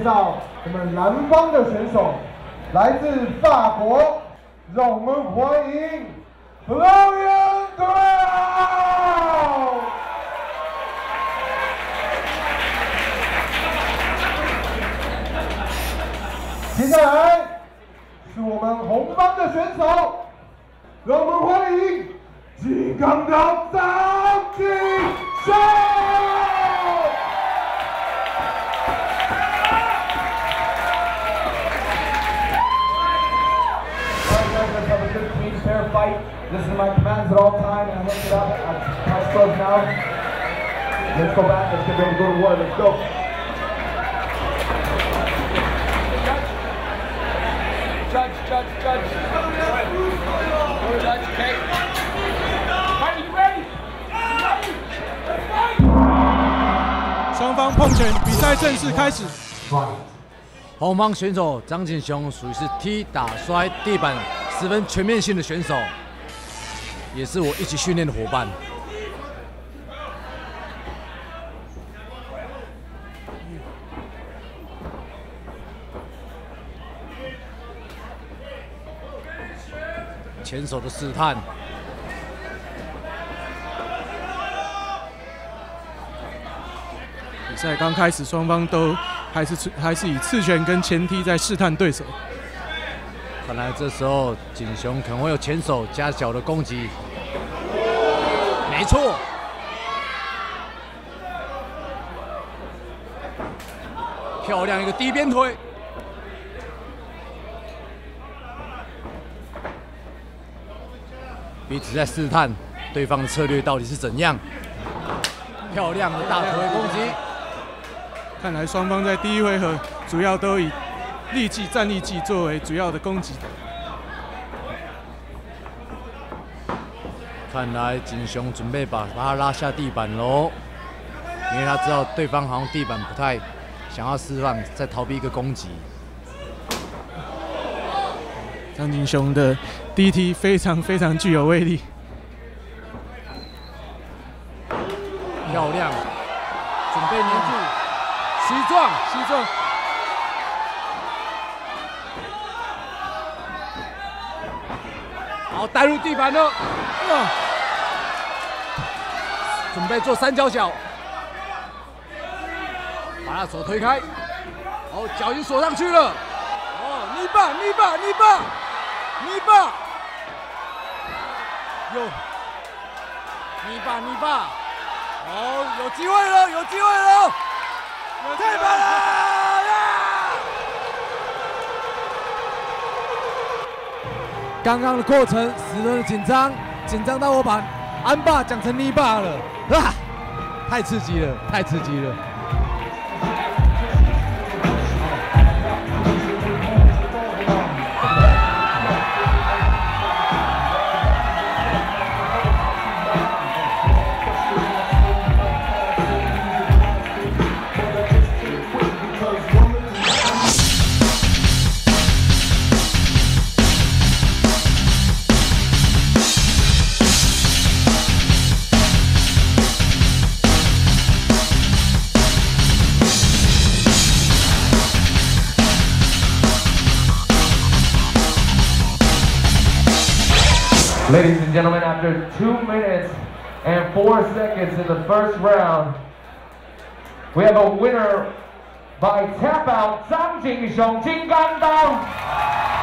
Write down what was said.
介绍我们南方的选手，来自法国，让我们欢迎 Florian Go 接下来是我们红方的选手，让我们欢迎金刚刀张金生。Fair fight. This is my commands at all times. I looked it up. I press close now. Let's go back. Let's get ready to go to war. Let's go. Judge, judge, judge. Judge, okay. Are you ready? 双方碰拳，比赛正式开始。红方选手张景雄属于是踢打摔地板十分全面性的选手，也是我一起训练的伙伴。前手的试探，比赛刚开始，双方都还是还是以刺拳跟前踢在试探对手。看来这时候景雄可能会有前手加脚的攻击，没错，漂亮一个低边腿，彼此在试探对方的策略到底是怎样。漂亮的大腿攻击，看来双方在第一回合主要都以。力技、站立技作为主要的攻击。看来金雄准备把把他拉下地板喽，因为他知道对方好像地板不太想要释放，再逃避一个攻击。张金雄的 DT 非常非常具有威力，漂亮，准备黏住，西撞，西撞。好，带入地板了，准备做三角脚，把他手推开，好，脚已经锁上去了，哦，泥巴，泥巴，泥巴，泥巴，有，泥巴，泥巴，哦，有机会了，有机会了，太棒了！刚刚的过程十分的紧张，紧张到我把安爸讲成泥巴了，啊，太刺激了，太刺激了。Ladies and gentlemen, after two minutes and four seconds in the first round, we have a winner by tap out, Zhang Jingxiong, Jing Gan Dao.